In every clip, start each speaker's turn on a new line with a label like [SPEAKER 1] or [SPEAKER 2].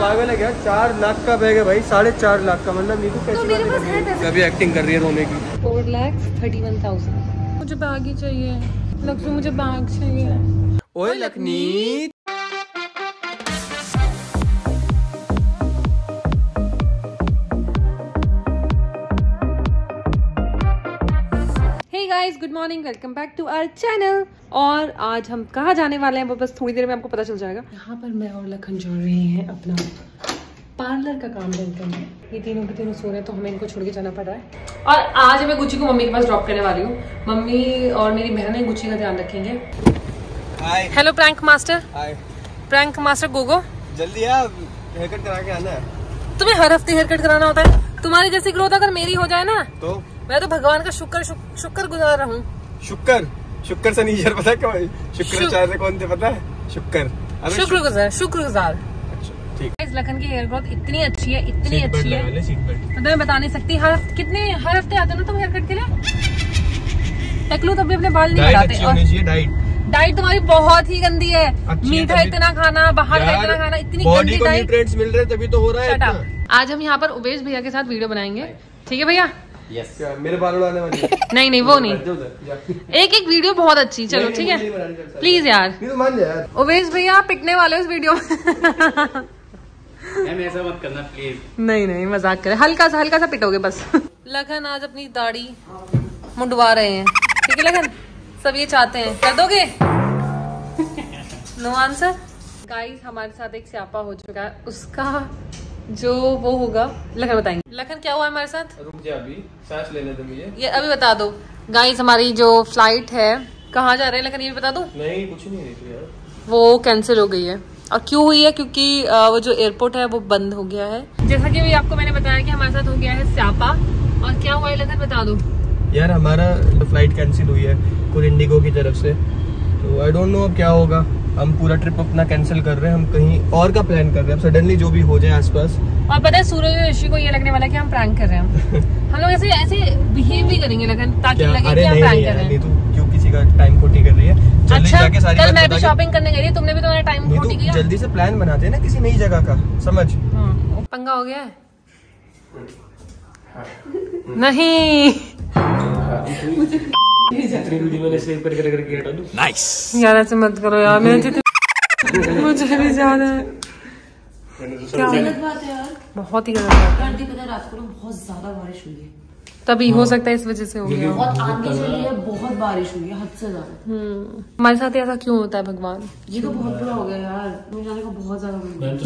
[SPEAKER 1] पागल है क्या? चार लाख का बैग है भाई साढ़े चार लाख का। मतलब नीतू कैसे
[SPEAKER 2] मेरे पास है पैसे।
[SPEAKER 1] अभी एक्टिंग कर रही है रोने की।
[SPEAKER 2] Four lakh thirty one thousand मुझे बैग ही चाहिए। लक्ष्मी मुझे बैग चाहिए।
[SPEAKER 1] ओए Lakhneet
[SPEAKER 2] guys good morning welcome back to our channel और आज हम कहाँ जाने वाले हैं वो बस थोड़ी देर में आपको पता चल जाएगा। यहाँ पर मैं और लखन जुड़ रहे हैं अपना पार्लर का काम करते हैं ये तीनों के तीनों सो रहे हैं तो हमें इनको छोड़ के जाना पड़ रहा है। और आज मैं गुच्ची को मम्मी के पास ड्रॉप करने वाली हूँ। मम्मी और मेरी बहनें गुच्ची का ध्यान रखेंगे। Hello prank master
[SPEAKER 1] hi
[SPEAKER 2] prank master Gogo
[SPEAKER 1] जल्दी आ हेयर कट करा के आना। है
[SPEAKER 2] तुम्हें हर हफ़्ते हेयर कट कराना होता है। तुम्हारी जैसी ग्रोथ अगर मेरी हो जाए ना
[SPEAKER 1] तो?
[SPEAKER 2] मैं तो भगवान का शुक्र शुक- शुक्र गुजार रहूँ
[SPEAKER 1] शुक्र शुक्र शनिचर पता है क्या भाई? शुक्राचार्य कौन थे पता है? शुक्र।
[SPEAKER 2] शुक्र गुजार शुक्र गुजार
[SPEAKER 1] अच्छा, ठीक।
[SPEAKER 2] लखन की हेयर ग्रोथ इतनी अच्छी है इतनी अच्छी है। मतलब मैं बता नहीं सकती हर कितने हर हफ़्ते आते हो ना तुम हेयर कट के लिए? टकलू तब भी अपने बाल नहीं कटाते और
[SPEAKER 1] डाइट
[SPEAKER 2] डाइट तुम्हारी बहुत ही गंदी है। मीठा इतना खाना बाहर का इतना खाना इतनी गंदी डाइट
[SPEAKER 1] मिल रहे तभी तो हो रहा है
[SPEAKER 2] आज हम यहाँ पर उबेश भैया के साथ वीडियो बनाएँगे। ठीक है भैया?
[SPEAKER 1] क्या मेरे बाल उड़ाने वाली
[SPEAKER 2] नहीं नहीं वो नहीं। एक एक वीडियो बहुत अच्छी चलो ठीक है। प्लीज़ यार।
[SPEAKER 1] तो यार।
[SPEAKER 2] उबेश भैया आप पिटने वाले हो इस वीडियो में।
[SPEAKER 3] ऐसा मत करना प्लीज़
[SPEAKER 2] नहीं नहीं मज़ाक करे। हल्का सा हल्का सा पिटोगे बस। लखन आज अपनी दाढ़ी मुंडवा रहे हैं। ठीक है लखन? सब ये चाहते हैं। कर दोगे? नो आंसर गाइस हमारे साथ एक स्यापा हो चुका है। उसका जो वो होगा लखन बताएँगे। लखन क्या हुआ है हमारे साथ?
[SPEAKER 1] रुक जा अभी सांस लेने दे मुझे।
[SPEAKER 2] ये अभी बता दो। गाइस हमारी जो फ़्लाइट है कहाँ जा रहे हैं? लखन ये भी बता दो।
[SPEAKER 1] नहीं कुछ नहीं रही यार।
[SPEAKER 2] वो कैंसिल हो गई है। और क्यों हुई है? क्योंकि वो जो एयरपोर्ट है वो बंद हो गया है। जैसा कि अभी आपको मैंने बताया कि हमारे साथ हो गया है स्यापा। और क्या हुआ है लखन बता दो।
[SPEAKER 1] यार हमारा फ़्लाइट कैंसिल हुई है कुल इंडिगो की तरफ़ से। तो आई डोंट नो अब क्या होगा। हम पूरा ट्रिप अपना कैंसिल कर रहे हैं हम कहीं और का प्लान कर रहे हैं। सडनली जो भी हो जाए आसपास।
[SPEAKER 2] और पता है सूरज और ऋषि को ये लगने वाला है कि हम प्रैंक कर रहे हैं। हम लोग ऐसे ऐसे बिहेव भी करेंगे लगन ताकि लगे कि हम प्रैंक
[SPEAKER 1] नहीं
[SPEAKER 2] कर रहे
[SPEAKER 1] नहीं
[SPEAKER 2] हैं।
[SPEAKER 1] तू क्यों किसी का टाइम खोटी कर रही है?
[SPEAKER 2] अच्छा कल मैं भी शॉपिंग करने गई थी तुमने भी तुम्हारा टाइम खोटी किया।
[SPEAKER 1] जल्दी से प्लान बनाते हैं ना किसी नई जगह का समझ?
[SPEAKER 2] हाँ, पंगा हो गया है। नहीं। यार ऐसे मत करो यार मेरे जितने मुझे भी ज़्यादा है। क्या बहुत ही गलत बात
[SPEAKER 4] है। रात को बहुत ज़्यादा बारिश हुई है।
[SPEAKER 2] तभी हो सकता है इस वजह से हो गया।
[SPEAKER 4] बहुत आंधी चली है बहुत बारिश हुई है हद से ज़्यादा।
[SPEAKER 2] हम्म। हमारे साथ ऐसा क्यों होता है भगवान?
[SPEAKER 4] ये तो बहुत बुरा हो गया यार। मुझे जाने का बहुत ज़्यादा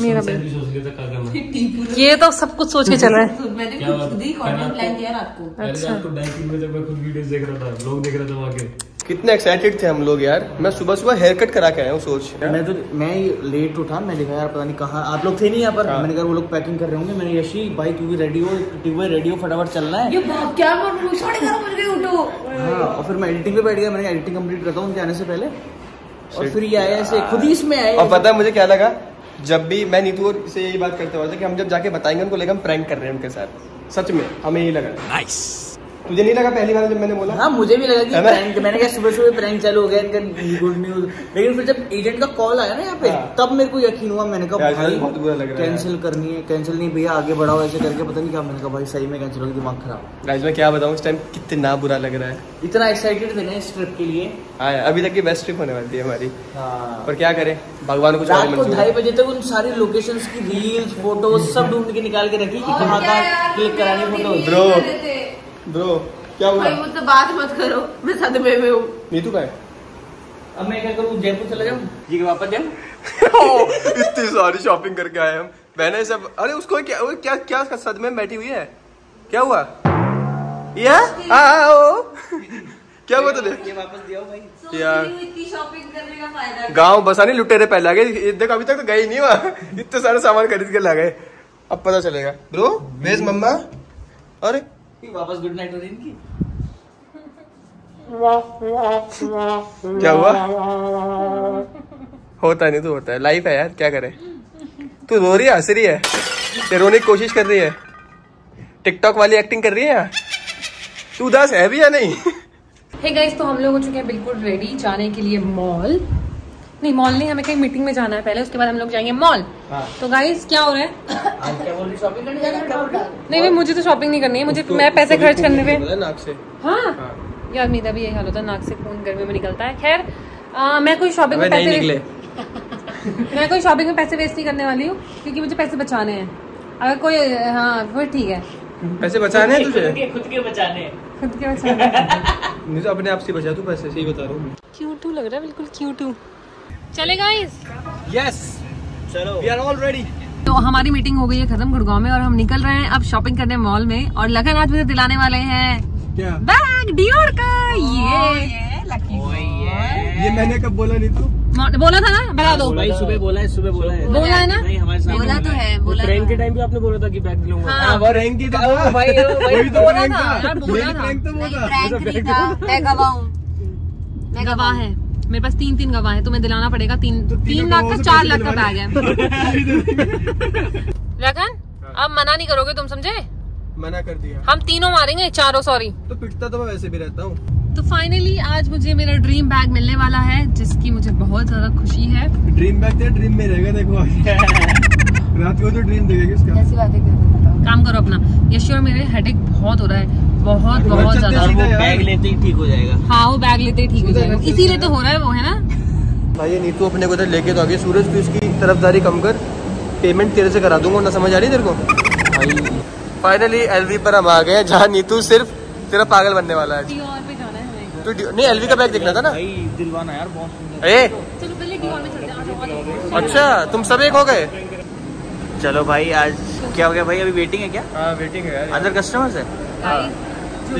[SPEAKER 2] मेरा भी।
[SPEAKER 3] सोच था
[SPEAKER 2] ये तो सब कुछ सोच के चल रहा है।
[SPEAKER 4] तो मैंने खुद खुद ही कंटेंट प्लान किया रात को।
[SPEAKER 3] अच्छा। ढाई तीन बजे तक मैं खुद वीडियोस देख रहा था लोग देख रहे थे वहाँ के
[SPEAKER 1] कितने एक्साइटेड थे हम लोग यार। मैं सुबह सुबह हेयर कट करा के आया हूँ सोच।
[SPEAKER 5] मैं तो मैं लेट उठा मैं देखा यार पता नहीं कहाँ। आप लोग थे नहीं यहाँ पर?
[SPEAKER 1] हाँ।
[SPEAKER 5] मैंने कहा वो लोग पैकिंग कर रहे होंगे। मैंने यशी भाई तू भी रेडी हो तू भी रेडी हो फटाफट चलना है।
[SPEAKER 4] क्या उठो।
[SPEAKER 5] हाँ और फिर मैं एडिटिंग पे बैठ गया। मैंने एडिटिंग कंप्लीट करता हूँ उनके आने से पहले। और फिर ये आया ऐसे खुद ही इसमें आए।
[SPEAKER 1] और पता है मुझे क्या लगा? जब भी मैं नीतू और से यही बात करते हुआ था कि हम जब जाके बताएँगे उनको लेकर हम प्रैंक कर रहे हैं उनके साथ। सच में हमें यही लगा। नाइस तुझे नहीं लगा पहली बार जब मैंने बोला?
[SPEAKER 5] हाँ मुझे भी लगा कि प्रैंक मैंने कहा सुबह सुबह प्रैंक चालू हो गया इनका गुड न्यूज़ लेकिन फिर जब एजेंट का कॉल आया ना यहाँ पे
[SPEAKER 1] हाँ।
[SPEAKER 5] तब मेरे को यकीन हुआ मैंने कहा भाई
[SPEAKER 1] बहुत बुरा लग रहा है
[SPEAKER 5] कैंसिल करनी है कैंसिल नहीं भैया आगे बढ़ाओ ऐसे करके पता नहीं क्या मैंने कहा भाई सही में कैंसिल हो गया दिमाग खराब
[SPEAKER 1] गाइस मैं क्या बताऊँ इस टाइम कितना बुरा लग रहा है।
[SPEAKER 5] इतना एक्साइटेड थे ना इस ट्रिप के लिए।
[SPEAKER 1] हाँ अभी तक की बेस्ट ट्रिप होने वाली है हमारी।
[SPEAKER 5] हाँ।
[SPEAKER 1] पर क्या करें भगवान को
[SPEAKER 5] रात को ढाई बजे तक उन सारी लोकेशंस की रील्स फ़ोटोज़ सब ढूंढ के निकाल के रखी कि कहाँ कहाँ क्लिक करानी फ़ोटो
[SPEAKER 1] ब्रो ब्रो क्या हुआ?
[SPEAKER 4] भाई मुझसे बात मत करो। मैं सदमे में हूँ।
[SPEAKER 1] नीतू का है?
[SPEAKER 5] अब मैं क्या करूँ? जयपुर चला जाऊँ? जी के वापस जाऊँ?
[SPEAKER 1] इतनी सारी शॉपिंग करके आए हम। मैंने सब अरे उसको क्या वो क्या क्या उसका सदमे में बैठी हुई है? क्या हुआ? या आओ क्या हुआ तुझे?
[SPEAKER 5] ये वापस दिया भाई।
[SPEAKER 1] यार।
[SPEAKER 4] इतनी शॉपिंग करने का फ़ायदा
[SPEAKER 1] गाँव बसा नहीं लुटेरे पहले आ गए देख अभी तक तो गए ही नहीं वहाँ। इतने सारे सामान खरीद के ला गए। अब पता चलेगा। ब्रो वेज मम्मा। अरे
[SPEAKER 5] वापस गुड नाइट हो रही इनकी?
[SPEAKER 1] क्या हुआ? होता नहीं तो होता है। लाइफ है यार क्या करे? तू रो रही है हंस रही है? ये रोने की कोशिश कर रही है? टिकटॉक वाली एक्टिंग कर रही है यार तू उदास है भी या नहीं?
[SPEAKER 2] हे hey गाइस तो हम लोग हो चुके हैं बिल्कुल रेडी जाने के लिए मॉल नहीं मॉल नहीं हमें कहीं मीटिंग में जाना है पहले उसके बाद हम लोग जाएँगे मॉल तो गाइस क्या हो रहा है?
[SPEAKER 5] क्या बोल शॉपिंग करने जाना है? क्या
[SPEAKER 2] नहीं नहीं मुझे तो शॉपिंग नहीं करनी है मुझे मैं पैसे खर्च करने पे
[SPEAKER 1] पे नाक से।
[SPEAKER 2] हाँ।
[SPEAKER 1] हाँ।
[SPEAKER 2] यार मेरा भी यही हाल होता है नाक से खून गर्मी में निकलता है। खैर मैं कोई शॉपिंग में पैसे
[SPEAKER 1] निकले।
[SPEAKER 2] मैं कोई शॉपिंग में पैसे वेस्ट नहीं करने वाली हूँ क्योंकि मुझे पैसे बचाने हैं। अगर कोई हाँ फिर ठीक है।
[SPEAKER 1] पैसे बचाने हैं
[SPEAKER 5] खुद
[SPEAKER 1] तुझे?
[SPEAKER 5] के खुद के बचाने
[SPEAKER 2] खुद के बचाने
[SPEAKER 1] नहीं तो अपने आप से बचा तू पैसे सही बता रहा हूँ
[SPEAKER 2] क्यूटू लग रहा है बिल्कुल क्यूटू चले गाइस
[SPEAKER 1] यस
[SPEAKER 5] चलो।
[SPEAKER 1] वी आर ऑल रेडी
[SPEAKER 2] तो हमारी मीटिंग हो गई है खत्म गुड़गांव में और हम निकल रहे हैं अब शॉपिंग करने मॉल में और लगन आज मुझे दिलाने वाले हैं।
[SPEAKER 1] क्या?
[SPEAKER 2] बैग डियोर का। ये।
[SPEAKER 1] ये ये मैंने कब बोला नहीं तू?
[SPEAKER 2] बोला था ना? बता दो।
[SPEAKER 5] भाई सुबह बोला है सुबह बोला है।
[SPEAKER 2] बोला है ना?
[SPEAKER 5] हमारे साथ
[SPEAKER 2] बोला तो है। बोला
[SPEAKER 3] ट्रेन के टाइम पे आपने बोला था कि बैग दिलाऊँगा
[SPEAKER 2] हाँ।
[SPEAKER 1] रैंक की तो था।
[SPEAKER 5] भाई,
[SPEAKER 1] वही तो
[SPEAKER 2] बोला था,
[SPEAKER 1] था।
[SPEAKER 2] यार, बोला
[SPEAKER 1] रैंक तो था।
[SPEAKER 4] मैं गवाह हूँ। मैं
[SPEAKER 2] गवाह है। मेरे पास तीन तीन गवाह है तुम्हें दिलाना पड़ेगा तीन
[SPEAKER 1] तो तीन
[SPEAKER 2] लाख का चार लाख का बैग है। लगन अब मना नहीं करोगे तुम समझे?
[SPEAKER 1] मना कर दिया।
[SPEAKER 2] हम तीनों मारेंगे चारों सॉरी
[SPEAKER 1] तो पिटता तो मैं वैसे भी रहता हूँ।
[SPEAKER 2] तो फाइनली आज मुझे मेरा ड्रीम बैग मिलने वाला है जिसकी मुझे बहुत ज़्यादा खुशी है।
[SPEAKER 1] ड्रीम बैग तेरा ड्रीम में रहेगा देखो। रात को तो ड्रीम देखेगा इसका
[SPEAKER 4] ऐसी बातें कर रहा
[SPEAKER 2] काम करो अपना। यश और मेरे हेडेक बहुत हो रहा है। बहुत बहुत ज़्यादा।
[SPEAKER 5] वो बैग लेते ही ठीक हो जाएगा।
[SPEAKER 2] हाँ वो बैग लेते ही ठीक हो जाएगा। इसीलिए तो हो रहा है वो है ना?
[SPEAKER 1] भाई नीतू अपने को इधर लेके तो आ गई सूरज तू इसकी तरफदारी कम कर। पेमेंट तेरे से करा दूँगा ना समझ आ रही तेरे को? फाइनली एलवी पर हम आ गए जहाँ नीतू सिर्फ़ तेरा पागल बनने वाला है।
[SPEAKER 2] है
[SPEAKER 1] तू नहीं एलवी का बैग देखना था ना?
[SPEAKER 5] भाई दिलवाना यार बहुत सुंदर।
[SPEAKER 1] ए!
[SPEAKER 2] हैं।
[SPEAKER 1] अच्छा तुम सब एक हो गए?
[SPEAKER 5] चलो भाई आज क्या हो गया भाई? अभी वेटिंग है क्या?
[SPEAKER 1] हाँ वेटिंग है
[SPEAKER 5] अंदर कस्टमर्स है?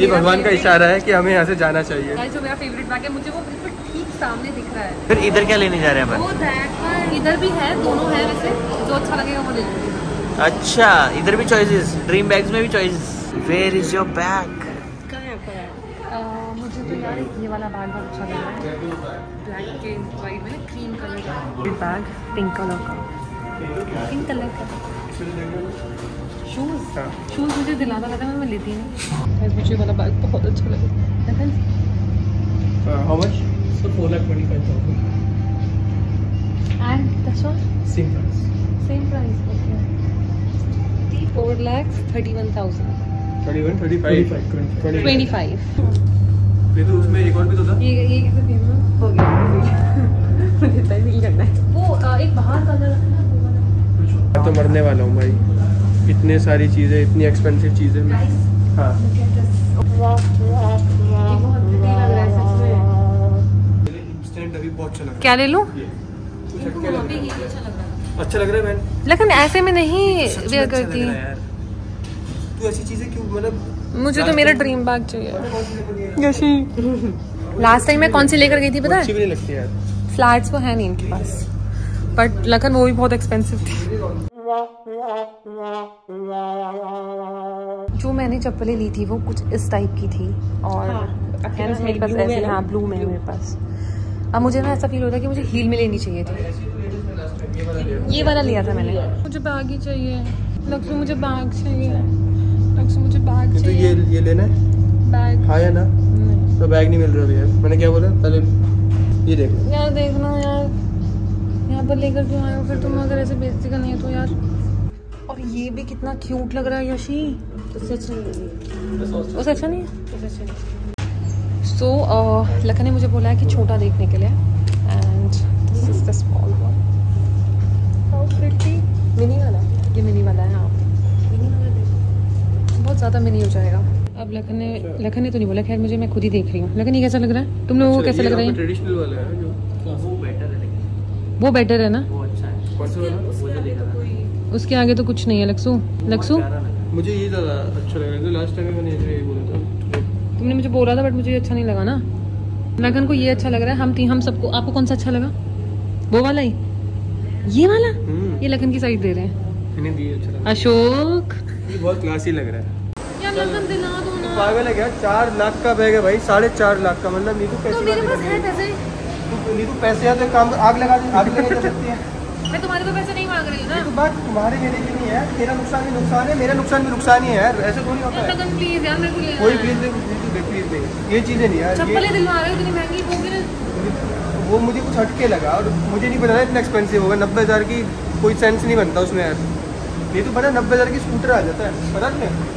[SPEAKER 1] ये भगवान का इशारा है कि हमें यहाँ से जाना चाहिए।
[SPEAKER 2] जो मेरा फेवरेट बैग है मुझे वो बिल्कुल ठीक सामने दिख रहा है।
[SPEAKER 5] फिर इधर क्या लेने जा रहे हैं
[SPEAKER 2] वो इधर भी है दोनों है वैसे। जो अच्छा लगेगा वो ले
[SPEAKER 5] अच्छा इधर भी चॉइसेस ड्रीम बैग्स में भी choices where is your bag
[SPEAKER 2] मुझे तो यार ये वाला बैग बहुत अच्छा लग। रहा है ब्लैक के वाइट में ना क्रीम कलर का। बैग पिंक कलर का। पिंक कलर का। शूज़
[SPEAKER 1] हाँ।
[SPEAKER 2] शूज़ मुझे दिलाता लगा मैं लेती नहीं। मुझे वाला बैग बहुत अच्छा लगा। लेकिन
[SPEAKER 1] how much
[SPEAKER 3] sir four lakh twenty five thousand
[SPEAKER 2] and that's all
[SPEAKER 3] same price
[SPEAKER 2] same price okay four lakhs thirty one thousand
[SPEAKER 1] thirty one thirty five
[SPEAKER 2] twenty five
[SPEAKER 1] तो उसमें एक और भी तो था?
[SPEAKER 2] ये ये कैसे फ़ेमस हो गया मुझे इतना ही नहीं करना है वो अ, एक बाहर का जरा ना वो वाला
[SPEAKER 1] मैं तो मरने वाला हूँ भाई। इतनी सारी चीज़ें इतनी एक्सपेंसिव चीज़ें हाँ
[SPEAKER 2] है। में
[SPEAKER 1] इंस्टेंट अभी बहुत लग
[SPEAKER 2] क्या ले लूँ?
[SPEAKER 1] रहा है अच्छा लग रहा है बहन।
[SPEAKER 2] लेकिन ऐसे में नहीं वेयर
[SPEAKER 1] अच्छा
[SPEAKER 2] करती।
[SPEAKER 1] है तू ऐसी चीज़ें क्यों मतलब
[SPEAKER 2] मुझे तो मेरा ड्रीम बैग चाहिए। यशी। लास्ट टाइम मैं कौन सी लेकर गई थी पता
[SPEAKER 1] अच्छी
[SPEAKER 2] है
[SPEAKER 1] भी लगती यार।
[SPEAKER 2] फ्लैट्स वो है नहीं इनके पास। बट लखन वो भी बहुत एक्सपेंसिव थी। जो मैंने चप्पलें ली थी वो कुछ इस टाइप की थी। और hence मेरे पास ऐसी हाँ ब्लू में मेरे पास। अब मुझे ना ऐसा फील होता है कि मुझे हील में लेनी चाहिए थी। ये वाला लिया था मैंने। मुझे बैग ही चाहिए। लक्ष्य मुझे बैग चाहिए। लक्ष्य मुझे बैग
[SPEAKER 1] तो ये ये लेना है?
[SPEAKER 2] बैग
[SPEAKER 1] हाँ या ना?
[SPEAKER 2] नहीं।
[SPEAKER 1] तो बैग नहीं मिल रहा अभी यार। मैंने क्या बोला? पहले ये देख
[SPEAKER 2] यार देखना यार। यहाँ पर लेकर क्यों आए हो? फिर तुम अगर ऐसे बेइज्जती करनी है तो यार। और ये भी कितना क्यूट लग रहा है यशी।
[SPEAKER 4] उससे अच्छा नहीं
[SPEAKER 2] उससे अच्छा नहीं है?
[SPEAKER 4] उससे अच्छा नहीं।
[SPEAKER 2] सो लखन ने मुझे बोला है कि छोटा देखने के लिए। And this is the small one how pretty mini वाला? ये मिनी वाला है हाँ।
[SPEAKER 4] मिनी वाला देखो
[SPEAKER 2] बहुत ज़्यादा मिनी हो जाएगा। अब लखन ने लखन ने तो नहीं बोला खैर मुझे मैं खुद ही देख रही हूँ। लखन ये कैसा लग रहा है? तुम लोगों को कैसा लग रहा है?
[SPEAKER 1] ट्रेडिशनल वाला है जो?
[SPEAKER 5] वो बेटर है
[SPEAKER 2] ना?
[SPEAKER 5] अच्छा है।
[SPEAKER 1] कौन सा वाला?
[SPEAKER 5] वो जो देखा था।
[SPEAKER 2] उसके आगे तो कुछ नहीं है लक्सू लक्सू
[SPEAKER 1] मुझे ये ज़्यादा अच्छा लग रहा है लास्ट टाइम मैंने ये बोला था।
[SPEAKER 2] तुमने मुझे बोला था बट मुझे ये अच्छा नहीं लगा ना। लगन को ये अच्छा लग रहा है हम तीन हम सबको आपको कौन सा अच्छा लगा? वो वाला ही? ये वाला?
[SPEAKER 1] हम्म।
[SPEAKER 2] ये लगन की साइड दे रहे हैं।
[SPEAKER 1] अच्छा
[SPEAKER 2] अशोक।
[SPEAKER 1] ये बहुत क्लासी लग रहा है।
[SPEAKER 2] यार लगन दिला दो ना।
[SPEAKER 1] पागल है क्या? चार लाख का बैग है भाई साढ़े चार लाख का मतलब
[SPEAKER 2] तो
[SPEAKER 1] कैसी
[SPEAKER 2] पैसे
[SPEAKER 1] तू- नीतू पैसे है तो काम आग लगा दे आग लगा सकती है?
[SPEAKER 2] मैं तुम्हारे को पैसे नहीं मांग रही हूँ ना।
[SPEAKER 1] तो बात तुम्हारे मेरे की नहीं है तेरा नुकसान भी नुकसान है मेरा नुकसान भी नुकसान ही है यार ऐसे थोड़ी होता है।
[SPEAKER 2] प्लीज़ यार मेरे को लेना
[SPEAKER 1] कोई प्लीज़ नहीं प्लीज़ नहीं नहीं ये चीज़ें नहीं यार
[SPEAKER 2] चप्पलें दिलवा रहे हो इतनी महँगी वो
[SPEAKER 1] वो मुझे कुछ हटके लगा और मुझे नहीं पता था इतना एक्सपेंसिव होगा नब्बे हज़ार की कोई सेंस नहीं बनता उसमें यार। नहीं तो पता नब्बे हज़ार की स्कूटर आ जाता है पता
[SPEAKER 2] हो।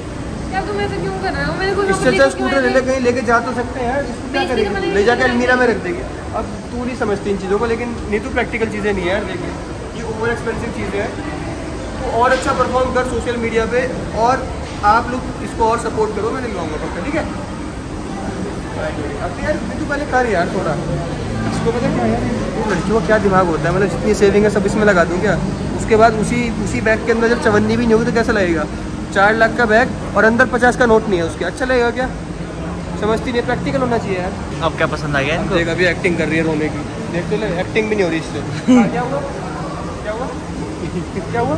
[SPEAKER 2] को
[SPEAKER 1] इससे अच्छा स्कूटर ले ले कहीं लेके जा तो सकते हैं
[SPEAKER 2] तो
[SPEAKER 1] ले जाकर
[SPEAKER 2] नहीं
[SPEAKER 1] अलमीरा में रख देंगे। अब तू नहीं समझती इन चीज़ों को, लेकिन नहीं तो प्रैक्टिकल चीज़ें नहीं है देखिए ये ओवर एक्सपेंसिव चीज़ें हैं। तो और अच्छा परफॉर्म कर सोशल मीडिया पे, और आप लोग इसको और सपोर्ट करो, मैं दिलवाऊँगा पक्का, ठीक है? अब यार मैं तो पहले कर यार थोड़ा। इसको पता क्या यार ये लड़कियों का क्या दिमाग होता है? मतलब जितनी सेविंग है सब इसमें लगा दूँ क्या? उसके बाद उसी उसी बैग के अंदर जब चवन्नी भी नहीं होगी तो कैसा लगेगा? चार लाख का बैग और अंदर पचास का नोट नहीं है उसके। अच्छा लगेगा क्या? समझती नहीं प्रैक्टिकल होना चाहिए यार।
[SPEAKER 5] अब क्या पसंद आ गया इनको?
[SPEAKER 1] देख अभी एक्टिंग कर रही है रोने की। देख तो ले एक्टिंग भी नहीं हो रही इससे। हाँ, क्या हुआ? क्या हुआ? क्या हुआ?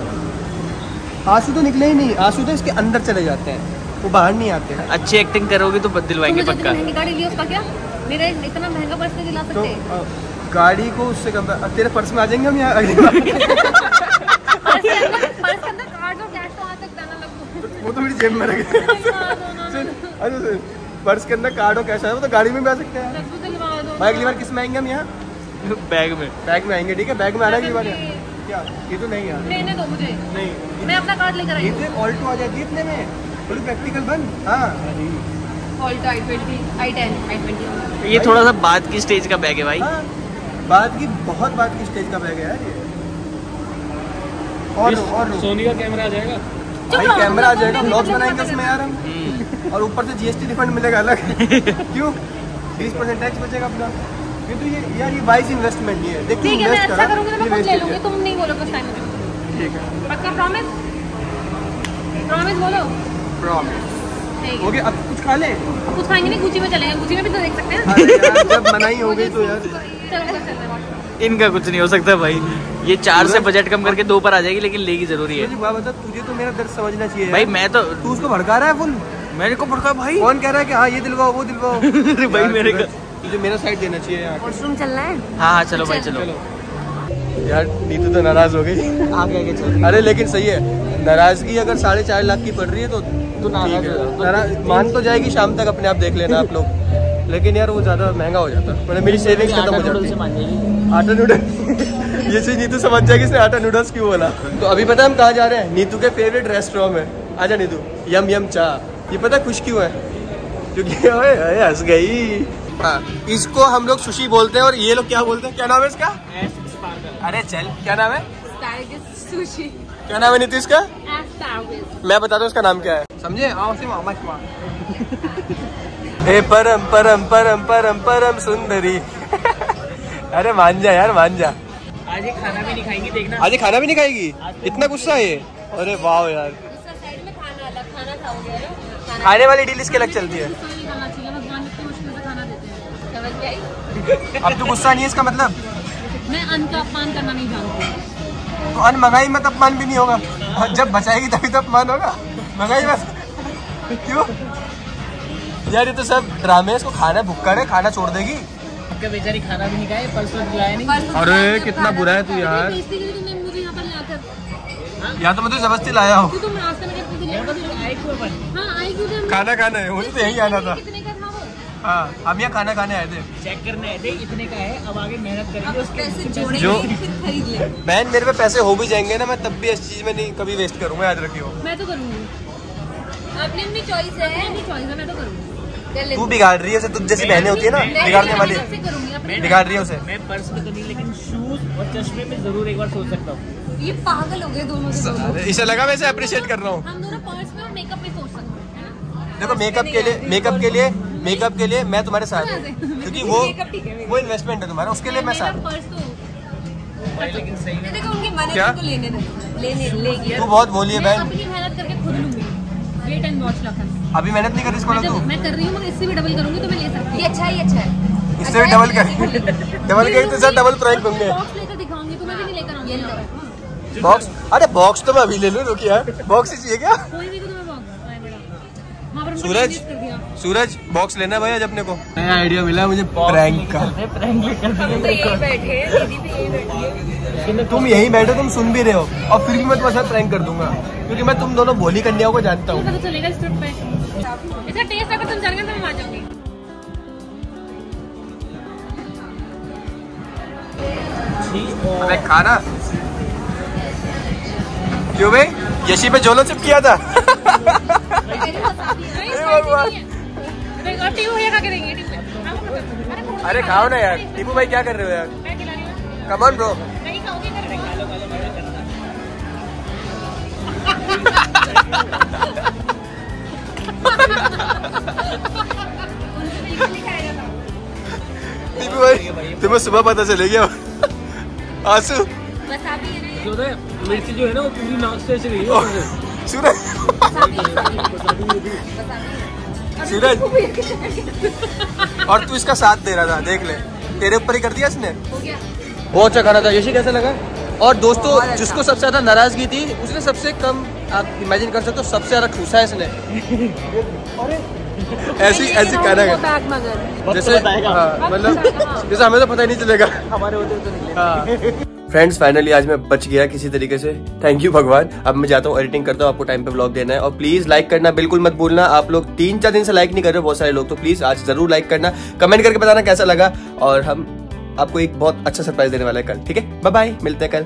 [SPEAKER 1] आँसू तो निकले ही नहीं। आँसू तो इसके अंदर चले जाते हैं। वो बाहर नहीं आते हैं।
[SPEAKER 5] अच्छी एक्टिंग करोगी तो दिलवाएँगे पक्का।
[SPEAKER 2] गाड़ी ली उसका क्या? मेरा इतना महँगा पर्स नहीं दिला
[SPEAKER 1] तो
[SPEAKER 2] सकते।
[SPEAKER 1] अ, गाड़ी को उससे कम तेरे पर्स में आ जाएँगे हम यहाँ अगली बार
[SPEAKER 2] पर्स के अंदर पर्स के अंदर कार्ड और कैश तो है
[SPEAKER 1] वो तो मेरी जेब में रख सुन अरे सुन। पर्स के अंदर कार्ड और कैश है तो गाड़ी में भी आ सकते हैं।
[SPEAKER 2] लगभग दिलवा दो।
[SPEAKER 1] भाई अगली बार किसमें आएँगे हम यहाँ?
[SPEAKER 5] बैग में।
[SPEAKER 1] बैग में आएँगे ठीक है? बैग में आना अगली बार क्या? ये तो नहीं यार।
[SPEAKER 2] लेने दो मुझे।
[SPEAKER 1] नहीं।
[SPEAKER 2] मैं अपना कार्ड लेकर आई
[SPEAKER 1] ये तो ऑल्टो आ जाती है इतने में। बोलो प्रैक्टिकल बन। हाँ।
[SPEAKER 2] Alto I twenty I ten I twenty
[SPEAKER 5] ये थोड़ा सा बाद की स्टेज का बैग है भाई।
[SPEAKER 1] हाँ, बाद की बहुत बाद की स्टेज का बैग है यार ये। और और
[SPEAKER 3] सोनी का कैमरा आ जाएगा।
[SPEAKER 1] भाई कैमरा आ जाएगा ब्लॉग्स बनाएँगे उसमें यार हम। और ऊपर से जीएसटी रिफंड मिलेगा अलग। क्यों? बीस परसेंट टैक्स बचेगा अपना। ये तो ये यार ये वाइस इन्वेस्टमेंट नहीं है। देख
[SPEAKER 2] ठीक है मैं अच्छा करूँगी तो मैं खुद ले लूँगी तुम नहीं बोलोगे उस टाइम
[SPEAKER 1] ठीक है।
[SPEAKER 2] पक्का प्रॉमिस प्रॉमिस बोलो।
[SPEAKER 1] प्रॉमिस
[SPEAKER 2] ठीक
[SPEAKER 1] हो। गया अब कुछ खा ले।
[SPEAKER 2] कुछ खाएँगे नहीं गुची में चलेंगे गुची में भी तो देख सकते हैं।
[SPEAKER 1] जब मनाई हो गई तो यार।
[SPEAKER 2] हैं
[SPEAKER 5] इनका कुछ नहीं हो सकता भाई। ये चार से बजट कम करके दो पर आ जाएगी लेकिन लेगी ज़रूरी है।
[SPEAKER 1] मुझे बात बता तुझे तो मेरा दर्द समझना चाहिए
[SPEAKER 5] भाई मैं तो
[SPEAKER 1] तू उसको भड़का रहा है फुल
[SPEAKER 5] मेरे को भड़का भाई।
[SPEAKER 1] कौन कह रहा है कि हाँ ये दिलवाओ वो दिलवाओ?
[SPEAKER 5] अरे भाई मेरे
[SPEAKER 1] तुझे- तुझे मेरा साइड देना चाहिए यार।
[SPEAKER 2] वॉशरूम चलना है?
[SPEAKER 5] हाँ हाँ चलो भाई चलो।
[SPEAKER 1] यार नीतू तो नाराज़ हो गई।
[SPEAKER 5] आगे आगे चलो।
[SPEAKER 1] अरे लेकिन सही है। नाराज़गी अगर साढ़े चार लाख की पड़ रही है तो
[SPEAKER 5] तो नाराज़
[SPEAKER 1] ठीक है।
[SPEAKER 5] हो
[SPEAKER 1] नाराज़ मान तो जाएगी शाम तक अपने आप देख लेना आप लोग। लेकिन यार वो ज़्यादा महँगा हो जाता। मतलब मेरी सेविंग्स खत्म हो जाती।
[SPEAKER 5] जाएगी
[SPEAKER 1] आटा नूडल ये चीज़ नीतू समझ जाएगी इसने आटा नूडल्स क्यों बोला। तो अभी पता है हम कहाँ जा रहे हैं? नीतू के फेवरेट रेस्टोरेंट में। आजा नीतू यम यम चाह ये पता खुश क्यों है? क्योंकि ओए ओए, हंस गई। हाँ इसको हम लोग सुशी बोलते हैं और ये लोग क्या बोलते हैं? क्या नाम है इसका? अरे चल क्या नाम है?
[SPEAKER 2] सुशी
[SPEAKER 1] क्या नाम है नीतीश
[SPEAKER 2] का
[SPEAKER 1] मैं बता दूँ इसका नाम क्या है। समझे? आओ से मामा हे परम परम परम परम परम सुंदरी। अरे मान जा यार मान जा।
[SPEAKER 5] आज ये खाना भी नहीं खाएँगी देखना।
[SPEAKER 1] आज ये खाना भी नहीं खाएगी? इतना गुस्सा है ये? अरे वाह यार
[SPEAKER 2] साइड में खाना अलग खाना खाओगे ना
[SPEAKER 1] खाने वाली डील इसके अलग चलती है।
[SPEAKER 2] हैं
[SPEAKER 1] अब तो गुस्सा नहीं है इसका मतलब?
[SPEAKER 2] मैं अन्न का अपमान करना नहीं जानती।
[SPEAKER 1] तो अन्न मंगाई में तो अपमान भी नहीं होगा। और जब बचाएगी तभी तो अपमान होगा। मंगाई में क्यों? यार ये तो सब ड्रामे इसको खाना भुक्कड़ है खाना छोड़ देगी।
[SPEAKER 5] बेचारी खाना भी नहीं खाए परसों खिलाया नहीं।
[SPEAKER 1] अरे कितना बुरा है तू यार।
[SPEAKER 2] यहाँ
[SPEAKER 1] तो मैं तो ज़बरदस्ती लाया हूँ। खाना खाना है मुझे तो यही आना था।
[SPEAKER 2] कितने का था वो
[SPEAKER 1] हाँ हम यहाँ खाना खाने आए थे।
[SPEAKER 5] चेक करने आए थे इतने का है अब आगे मेहनत करेंगे उसके
[SPEAKER 2] पैसे
[SPEAKER 5] पैसे
[SPEAKER 2] जोड़ेंगे
[SPEAKER 1] जो-
[SPEAKER 2] खरीद ले
[SPEAKER 1] बहन मेरे पे पैसे हो भी जाएँगे ना मैं तब भी इस चीज़ में नहीं कभी वेस्ट करूँगा याद रखियो।
[SPEAKER 2] मैं तो करूँगी। अपनी अपनी चॉइस है। अपनी चॉइस है मैं तो करूँगी।
[SPEAKER 1] तू बिगाड़ रही है उसे तुझ जैसी बहनें होती है ना बिगाड़ने वाली। बिगाड़ रही है उसे।
[SPEAKER 5] मैं पर्स में तो नहीं लेकिन शूज़ और चश्मे में ज़रूर एक बार सोच सकता हूँ।
[SPEAKER 2] ये पागल हो गए दोनों के दोनों।
[SPEAKER 1] अरे, इसे लगा वैसे अप्रिशिएट कर रहा हूँ।
[SPEAKER 2] हम दोनों पर्स में और मेकअप में सोच?
[SPEAKER 1] देखो मेकअप के लिए मेकअप के लिए मेकअप के लिए मैं तुम्हारे साथ हूँ। क्योंकि वो
[SPEAKER 2] है।
[SPEAKER 1] वो इन्वेस्टमेंट है तुम्हारा उसके लिए मैं साथ हूँ।
[SPEAKER 2] तो
[SPEAKER 5] भाई लेकिन सही में
[SPEAKER 2] देखो उनकी मन
[SPEAKER 1] क्या?
[SPEAKER 2] है
[SPEAKER 1] तू बहुत बोली है बहन
[SPEAKER 2] अपनी मेहनत करके खुद लूँगी। Wait and watch Lakhan.
[SPEAKER 1] अभी मेहनत नहीं कर रही इसको
[SPEAKER 2] मैं
[SPEAKER 1] तू?
[SPEAKER 2] मैं कर रही हूँ इससे भी डबल करूँगी तो मैं ले सकती हूँ। अच्छा ही अच्छा है।
[SPEAKER 1] इससे भी डबल कर डबल करी तो सर डबल प्राइस दूँगे
[SPEAKER 2] बॉक्स लेकर भी नहीं लेकर आऊँगी।
[SPEAKER 1] बॉक्स अरे बॉक्स तो मैं अभी ले लूँ रुकी यार बॉक्स ही चाहिए क्या
[SPEAKER 2] कोई भी तो तुम्हें बॉक्स आए बेटा वहाँ पर हमको
[SPEAKER 1] सूरज? सूरज बॉक्स लेना है भाई आज अपने को। नया आइडिया मिला मुझे प्रैंक का।
[SPEAKER 2] तो यही बैठे हैं दीदी भी यही बैठी है।
[SPEAKER 1] तुम बैठो तुम सुन भी रहे हो। और फिर भी मैं तुम्हारे साथ प्रैंक कर दूँगा। क्योंकि मैं तुम दोनों भोली कन्याओं को जानता हूँ।
[SPEAKER 2] तो चलेगा इस ट्रिप पे इसका टेस्ट अगर तुम जानेंगे तो
[SPEAKER 1] खाना? क्यों भाई? यशी पे जोलो चिप किया था अरे खाओ ना यार। टीपू भाई क्या कर रहे हो यार? कमन ब्रो टीपू भाई तुम्हें सुबह पता चले गया। आँसू।
[SPEAKER 3] जो है मिर्ची जो है ना वो पूरी नाक से है। वहाँ
[SPEAKER 1] सूरज सूरज। और तू इसका साथ दे रहा था देख ले। तेरे ऊपर ही कर दिया इसने? बहुत अच्छा खाना था। यशी कैसा लगा? और दोस्तों जिसको सबसे ज़्यादा नाराज़गी थी उसने सबसे कम आप इमेजिन कर सकते हो सबसे ज़्यादा ठूसा है इसने। ऐसी ऐसी खाना है। जैसे हाँ, मतलब जैसे हमें तो पता ही नहीं चलेगा।
[SPEAKER 5] हमारे होते तो निकले
[SPEAKER 1] फ्रेंड्स फाइनली आज मैं बच गया किसी तरीके से। थैंक यू भगवान। अब मैं जाता हूँ एडिटिंग करता हूँ, आपको टाइम पे ब्लॉग देना है। और प्लीज़ लाइक करना बिल्कुल मत भूलना। आप लोग तीन चार दिन से लाइक नहीं कर रहे, बहुत सारे लोग। तो प्लीज़ आज ज़रूर लाइक करना। कमेंट करके बताना कैसा लगा। और हम आपको एक बहुत अच्छा सरप्राइज़ देने वाला है कल, ठीक है? बाय बाय मिलते हैं कल।